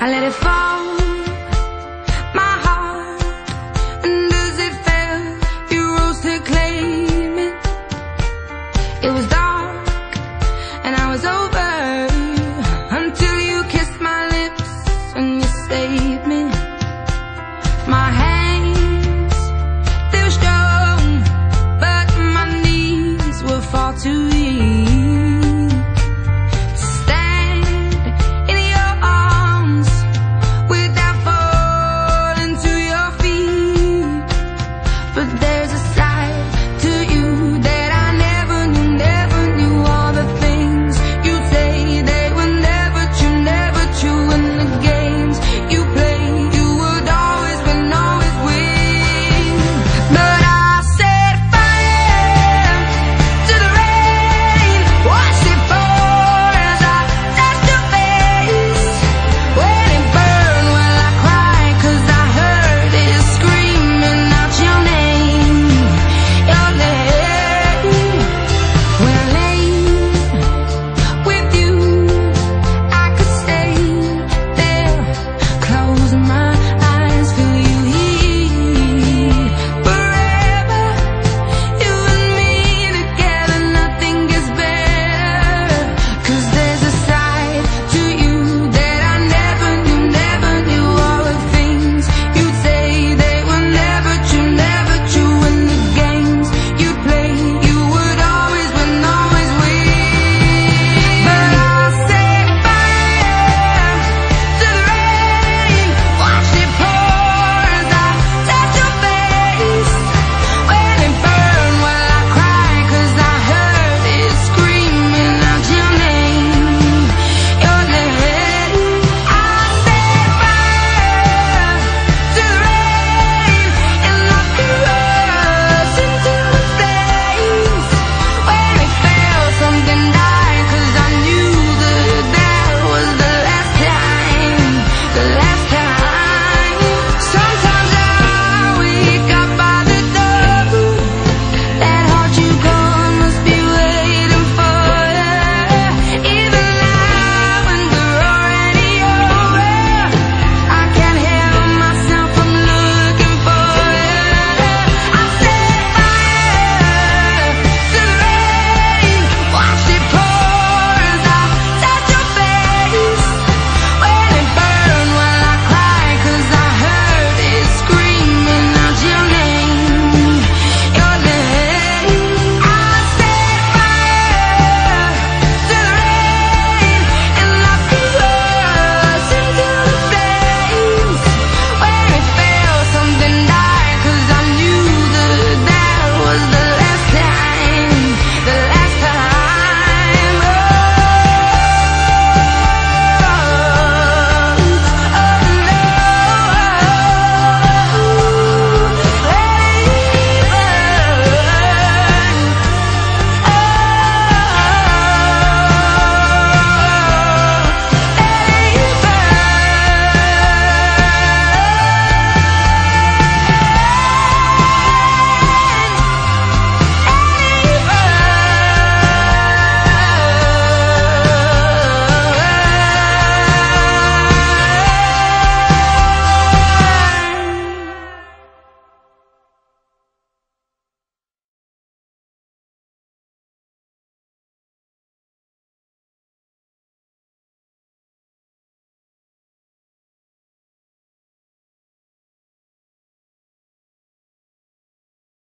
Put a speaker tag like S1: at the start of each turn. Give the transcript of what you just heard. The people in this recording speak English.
S1: I let it fall.